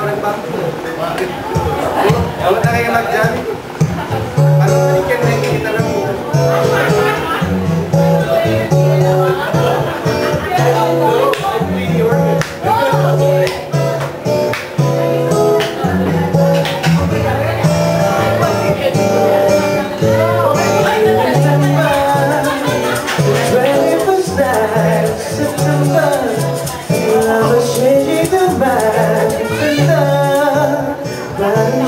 paling pantu. Kalau enak jadi.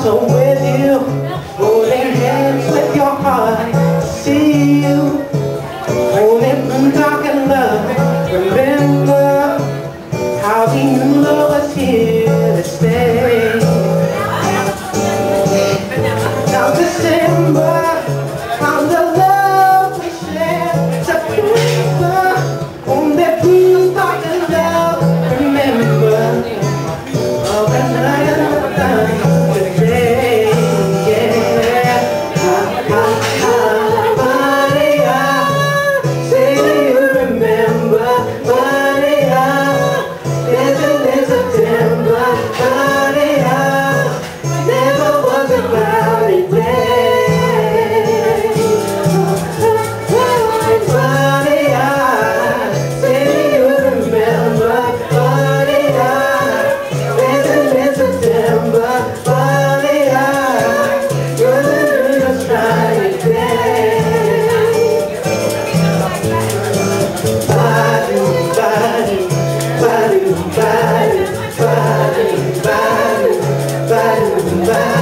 razão né? bye. Body, body, body.